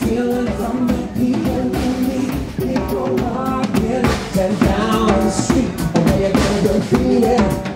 feeling from the people in me. People down where you gonna go?